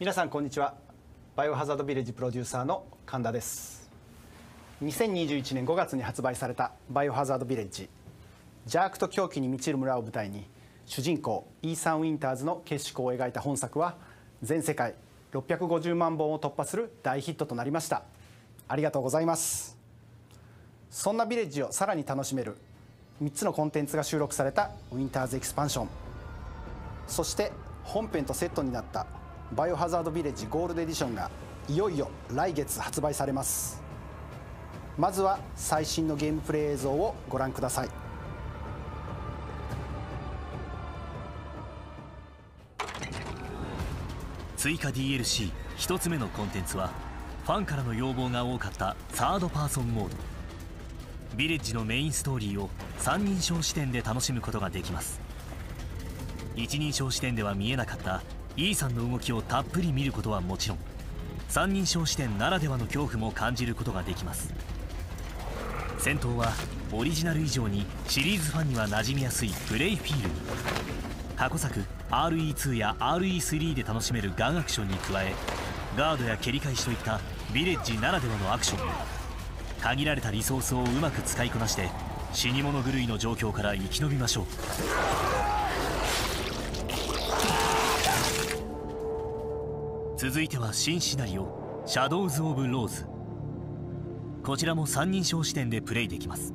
皆さんこんにちは。バイオハザードビレッジプロデューサーの神田です。2021年5月に発売されたバイオハザードビレッジ。邪悪と狂気に満ちる村を舞台に主人公イーサン・ウィンターズの結縮を描いた本作は全世界650万本を突破する大ヒットとなりました。ありがとうございます。そんなビレッジをさらに楽しめる3つのコンテンツが収録されたウィンターズエクスパンション。そして本編とセットになったバイオハザードビレッジゴールドエディションがいよいよ来月発売されます。まずは最新のゲームプレイ映像をご覧ください。追加 DLC1 つ目のコンテンツはファンからの要望が多かったサードパーソンモード。ビレッジのメインストーリーを三人称視点で楽しむことができます。一人称視点では見えなかったイーさんの動きをたっぷり見ることはもちろん三人称視点ならではの恐怖も感じることができます。戦闘はオリジナル以上にシリーズファンには馴染みやすいプレイフィールに。過去作 RE2 や RE3 で楽しめるガンアクションに加えガードや蹴り返しといったビレッジならではのアクション。も限られたリソースをうまく使いこなして死に物狂いの状況から生き延びましょう。続いては新シナリオ「シャドウズ・オブ・ローズ」こちらも三人称視点でプレイできます。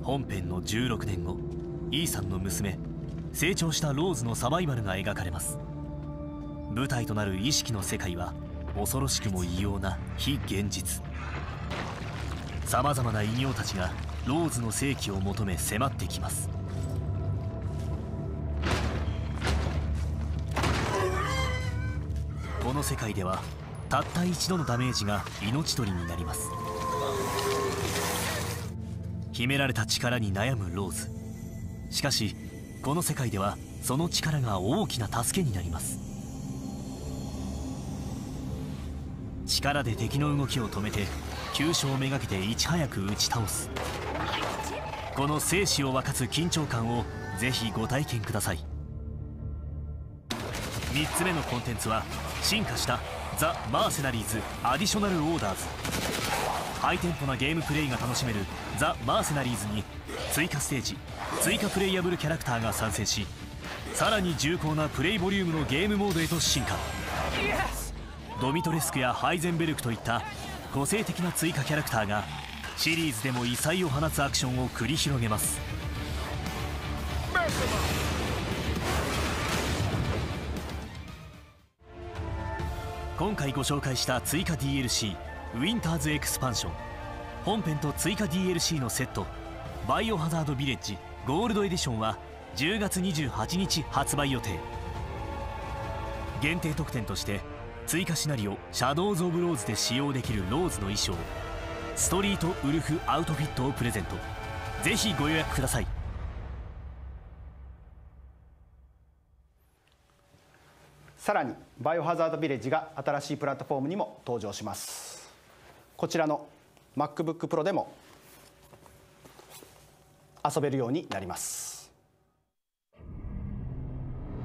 本編の16年後イーさんの娘成長したローズのサバイバルが描かれます。舞台となる意識の世界は恐ろしくも異様な非現実。さまざまな異形たちがローズの世紀を求め迫ってきます。この世界ではたった一度のダメージが命取りになります。秘められた力に悩むローズ。しかしこの世界ではその力が大きな助けになります。力で敵の動きを止めて急所をめがけていち早く打ち倒す。この生死を分かつ緊張感をぜひご体験ください。3つ目のコンテンツは進化したザ・マーセナリーズ・アディショナル・オーダーズ。ハイテンポなゲームプレイが楽しめるザ・マーセナリーズに追加ステージ追加プレイヤブルキャラクターが参戦しさらに重厚なプレイボリュームのゲームモードへと進化。ドミトレスクやハイゼンベルクといった個性的な追加キャラクターがシリーズでも異彩を放つアクションを繰り広げます。今回ご紹介した追加 DLC ウィンターズエクスパンション本編と追加 DLC のセットバイオハザードビレッジゴールドエディションは10月28日発売予定。限定特典として追加シナリオ「シャドウズ・オブ・ローズ」で使用できるローズの衣装ストリートウルフアウトフィットをプレゼント。ぜひご予約ください。さらにバイオハザードビレッジが新しいプラットフォームにも登場します。こちらの MacBookPro でも遊べるようになります。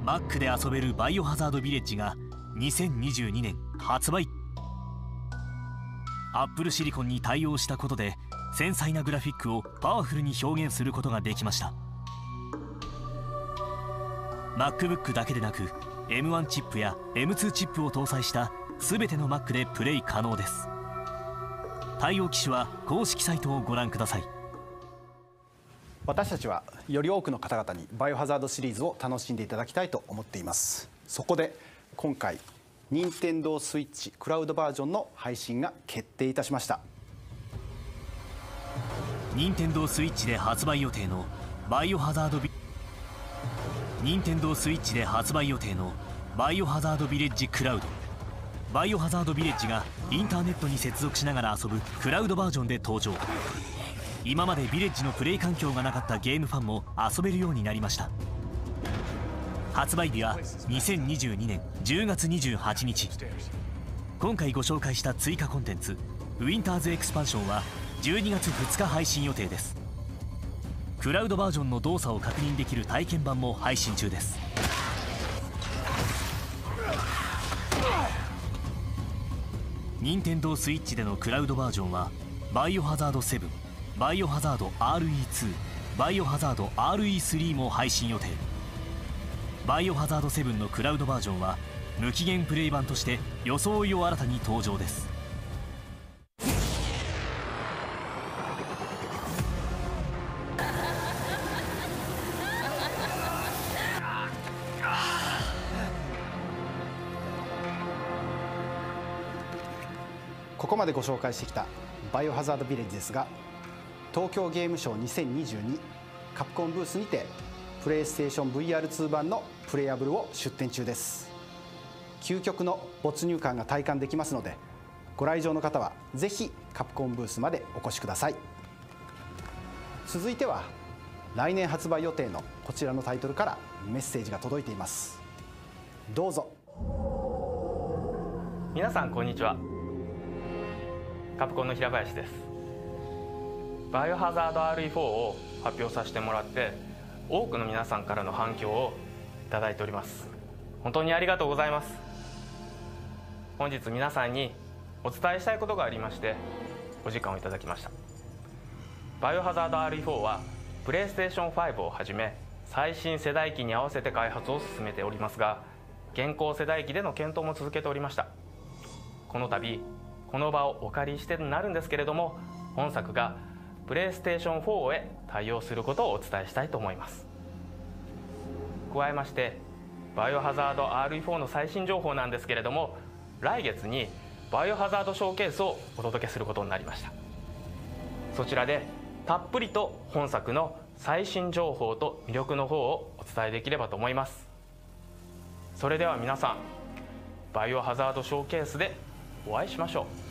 Mac で遊べるバイオハザードビレッジが2022年発売。Apple シリコンに対応したことで繊細なグラフィックをパワフルに表現することができました。MacBook だけでなく M1 チップや M2 チップを搭載した全ての Mac でプレイ可能です。対応機種は公式サイトをご覧ください。私たちはより多くの方々にバイオハザードシリーズを楽しんでいただきたいと思っています。そこで今回任天堂スイッチクラウドバージョンの配信が決定いたしました。任天堂スイッチで発売予定のバイオハザードビ任天堂スイッチで発売予定のバイオハザードビレッジクラウドバイオハザードビレッジがインターネットに接続しながら遊ぶクラウドバージョンで登場。今までビレッジのプレイ環境がなかったゲームファンも遊べるようになりました。発売日は2022年10月28日。今回ご紹介した追加コンテンツウィンターズエクスパンションは12月2日配信予定です。クラウドバージョンの動作を確認できる体験版も配信中です。任天堂 switch でのクラウドバージョンは「バイオハザード7」「バイオハザード RE2」「バイオハザード RE3」も配信予定。バイオハザード7のクラウドバージョンは無期限プレイ版として装いを新たに登場です。ここまでご紹介してきた「バイオハザードビレッジ」ですが東京ゲームショウ2022カプコンブースにてプレイステーション VR2 版のプレイアブルを出展中です。究極の没入感が体感できますのでご来場の方はぜひカプコンブースまでお越しください。続いては来年発売予定のこちらのタイトルからメッセージが届いています。どうぞ。皆さんこんにちは。カプコンの平林です。バイオハザード RE4 を発表させてもらって多くの皆さんからの反響をいただいております。本当にありがとうございます。本日皆さんにお伝えしたいことがありましてお時間をいただきました。バイオハザード RE4 はプレイステーション5をはじめ最新世代機に合わせて開発を進めておりますが現行世代機での検討も続けておりました。この度この場をお借りしてなるんですけれども本作がプレイステーション4へ対応することをお伝えしたいと思います。加えましてバイオハザード RE4 の最新情報なんですけれども来月にバイオハザードショーケースをお届けすることになりました。そちらでたっぷりと本作の最新情報と魅力の方をお伝えできればと思います。それでは皆さんバイオハザードショーケースでお会いしましょう。